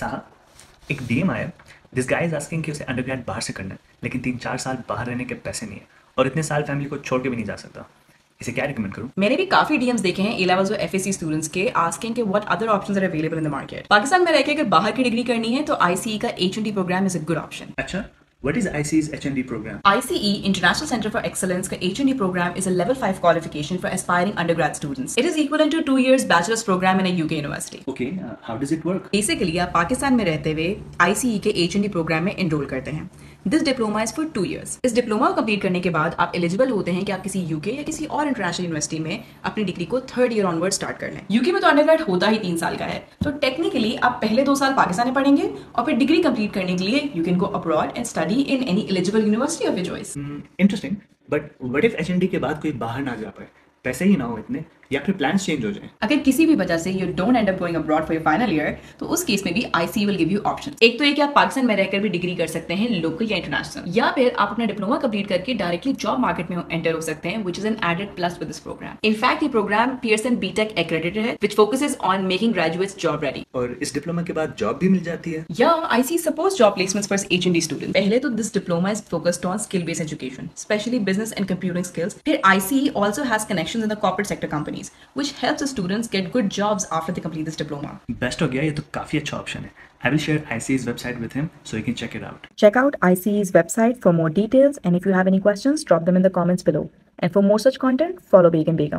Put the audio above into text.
साहब एक डीएम आया। दिस गाय इज़ आस्किंग कि उसे अंडरग्रेड बाहर से करना है लेकिन तीन चार साल बाहर रहने के पैसे नहीं है और इतने साल फैमिली को छोड़ के भी नहीं जा सकता। इसे क्या रिकमेंड करूँ? मैंने भी काफ़ी डीएम्स देखे हैं ए लेवल्स और एफएससी स्टूडेंट्स के आस्किंग के what other options are available in the market Pakistan में रहकर अगर बाहर की डिग्री करनी है तो आईसीई का H program is a good option अच्छा What is IC's HND program? ICE, International Center for Excellence का HND program is a level 5 qualification for aspiring undergrad students. It is equivalent to two years bachelor's program in a UK university. Okay, uh, how does it work? Basically आप पाकिस्तान में रहते हुए ICE के HND programme में enrol करते हैं this diploma is for two years इस diploma को कंप्लीट करने के बाद आप एलिजिबल होते हैं कि आप किसी यूके या किसी और इंटरनेशनल यूनिवर्सिटी में अपनी डिग्री को थर्ड ईयर ऑनवर्ड स्टार्ट कर लें। यूके में तो अंडरग्रेड होता ही तीन साल का है। तो टेक्निकली आप पहले दो साल पाकिस्तान में पढ़ेंगे और फिर डिग्री कंप्लीट करने के लिए you can go abroad and study in any eligible university of your choice interesting but what if HND के बाद कोई बाहर ना जा पाए? पैसे ही ना हो इतने। या फिर प्लान चेंज हो जाए। अगर किसी भी वजह से you don't end up going abroad for your final year तो उस केस में भी IC will give you option एक तो ये कि आप पाकिस्तान में रहकर भी डिग्री कर सकते हैं लोकल या इंटरनेशनल या फिर आप अपना डिप्लोमा कंप्लीट करके डायरेक्टली जॉब मार्केट में एंटर हो सकते हैं which is an added plus with this program in fact ये प्रोग्राम पियर्सन बीटेक एक्रेडिटेड है which focuses on making graduates job ready और इस डिप्लोमा के बाद जॉब भी मिल जाती है। या IC suppose job placements for HND student पहले तो this diploma is focused on skill based education specially business and computing skills फिर IC also has connections in the corporate sector Companies which helps the students get good jobs after they complete this diploma. Best हो गया ये तो काफी अच्छा option है I will share ICE's website with him so he can check it out. Check out ICE's website for more details and if you have any questions, drop them in the comments below. And for more such content, follow Begum Begum.